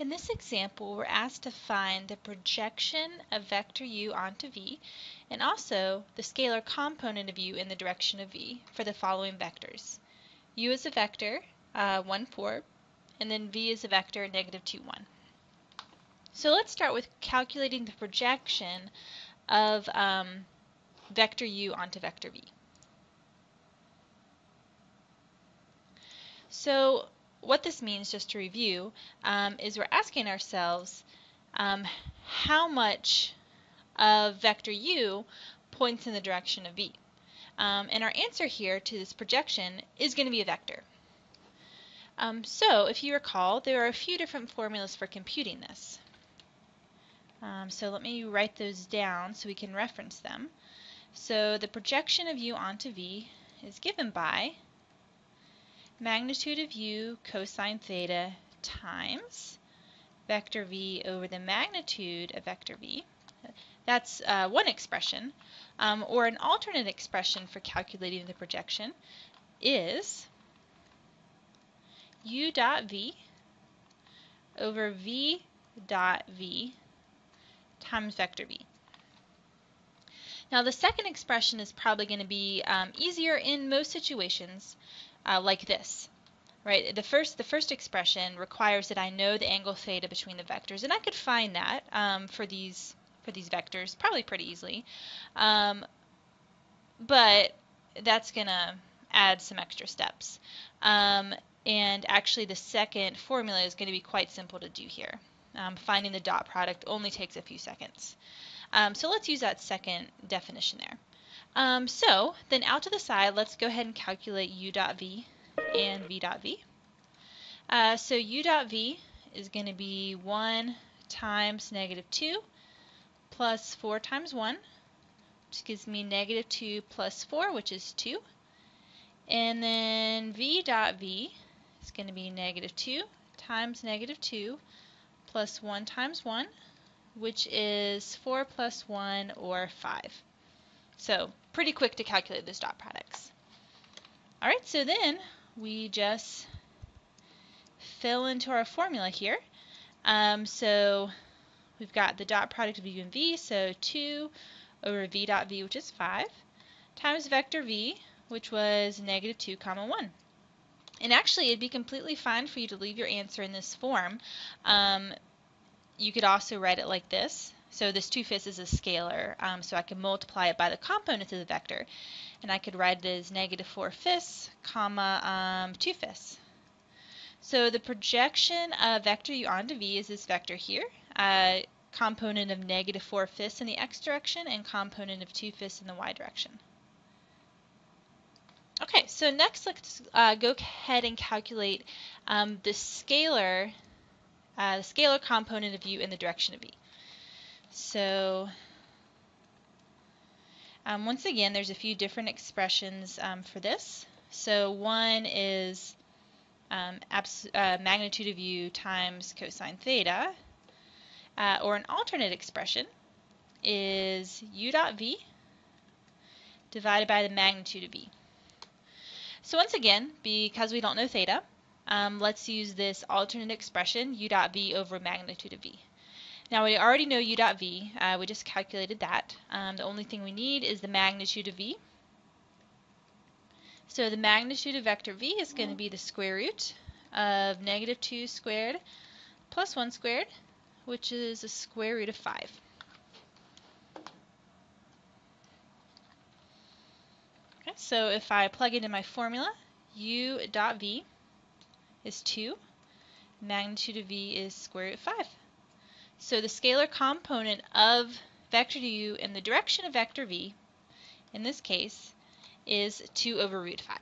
In this example, we're asked to find the projection of vector u onto v and also the scalar component of u in the direction of v for the following vectors. u is a vector, uh, 1, 4, and then v is a vector, negative 2, 1. So let's start with calculating the projection of um, vector u onto vector v. So what this means, just to review, um, is we're asking ourselves um, how much of vector u points in the direction of v. Um, and our answer here to this projection is going to be a vector. Um, so if you recall, there are a few different formulas for computing this. Um, so let me write those down so we can reference them. So the projection of u onto v is given by magnitude of u cosine theta times vector v over the magnitude of vector v. That's uh, one expression. Um, or an alternate expression for calculating the projection is u dot v over v dot v times vector v. Now the second expression is probably going to be um, easier in most situations uh, like this. Right, the first the first expression requires that I know the angle theta between the vectors, and I could find that um, for these for these vectors probably pretty easily. Um, but that's gonna add some extra steps. Um, and actually the second formula is going to be quite simple to do here. Um, finding the dot product only takes a few seconds. Um, so let's use that second definition there. Um, so then out to the side, let's go ahead and calculate u dot v and v dot v. Uh, so u dot v is going to be 1 times negative 2 plus 4 times 1, which gives me negative 2 plus 4, which is 2. And then v dot v is going to be negative 2 times negative 2 plus 1 times 1, which is 4 plus 1, or 5. So pretty quick to calculate those dot products. All right, so then we just fill into our formula here. Um, so we've got the dot product of u and v, so 2 over v dot v, which is 5, times vector v, which was negative 2 comma 1. And actually, it'd be completely fine for you to leave your answer in this form. Um, you could also write it like this. So this 2 fifths is a scalar, um, so I can multiply it by the components of the vector. And I could write it as negative 4 fifths, comma, um, 2 fifths. So the projection of vector u onto v is this vector here, uh, component of negative 4 fifths in the x direction and component of 2 fifths in the y direction. Okay, so next let's uh, go ahead and calculate um, the scalar, uh, the scalar component of u in the direction of v. So um, once again, there's a few different expressions um, for this. So one is um, uh, magnitude of u times cosine theta, uh, or an alternate expression is u dot v divided by the magnitude of v. So once again, because we don't know theta, um, let's use this alternate expression u dot v over magnitude of v. Now we already know u dot v, uh, we just calculated that. Um, the only thing we need is the magnitude of v. So the magnitude of vector v is going to be the square root of negative 2 squared plus 1 squared, which is the square root of 5. Okay, so if I plug it in my formula, u dot v is 2, magnitude of v is square root of 5. So the scalar component of vector u in the direction of vector v, in this case, is 2 over root 5.